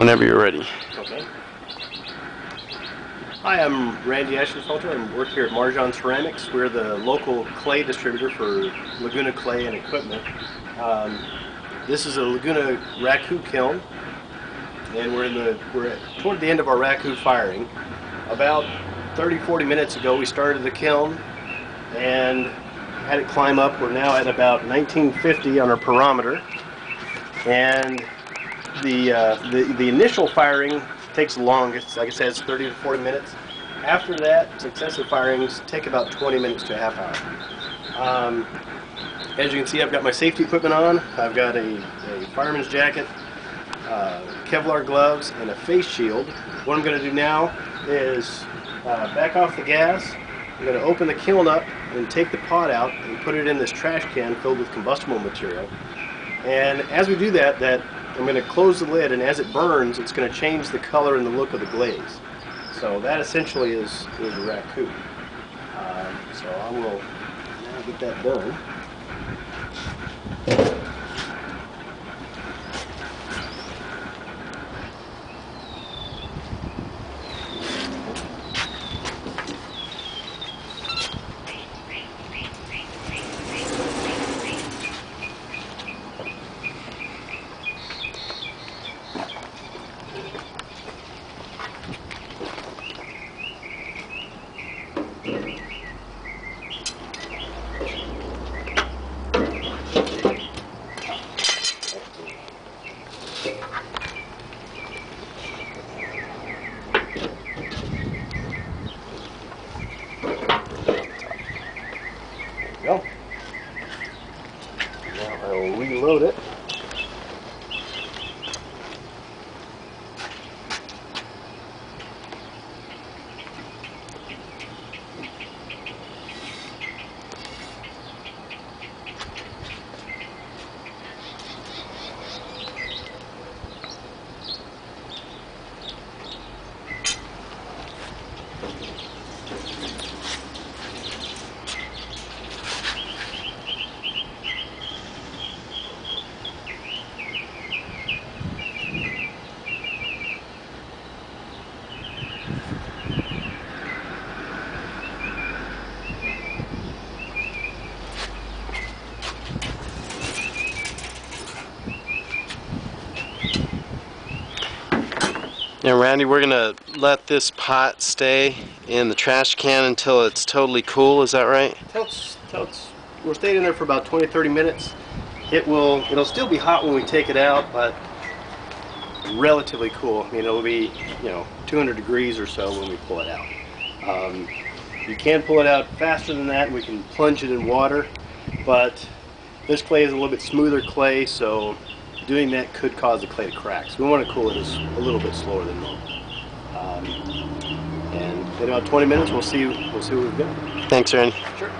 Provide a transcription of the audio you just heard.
Whenever you're ready. Okay. Hi, I'm Randy Ashenfelter. I work here at Marjon Ceramics. We're the local clay distributor for Laguna clay and equipment. Um, this is a Laguna raku kiln, and we're in the we're at, toward the end of our raku firing. About 30-40 minutes ago, we started the kiln and had it climb up. We're now at about 1950 on our pyrometer, and the, uh, the the initial firing takes longest. Like I said, it's 30 to 40 minutes. After that, successive firings take about 20 minutes to a half hour. Um, as you can see, I've got my safety equipment on. I've got a, a fireman's jacket, uh, Kevlar gloves, and a face shield. What I'm going to do now is uh, back off the gas. I'm going to open the kiln up and take the pot out and put it in this trash can filled with combustible material. And as we do that, that I'm going to close the lid, and as it burns, it's going to change the color and the look of the glaze. So that essentially is, is a raku. Uh, so I will now get that done. Reload it. Now, Randy, we're gonna let this pot stay in the trash can until it's totally cool. Is that right? It's, it's, we'll stay in there for about 20, 30 minutes. It will, it'll still be hot when we take it out, but relatively cool. I mean, it'll be, you know, 200 degrees or so when we pull it out. Um, you can pull it out faster than that. We can plunge it in water, but this clay is a little bit smoother clay, so doing that could cause the clay to crack. So we want to cool it as a little bit slower than normal. Um, and in about 20 minutes, we'll see we'll see what we've got. Thanks, Randy. Sure.